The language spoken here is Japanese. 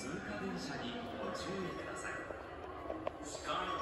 通過電車にご注意ください。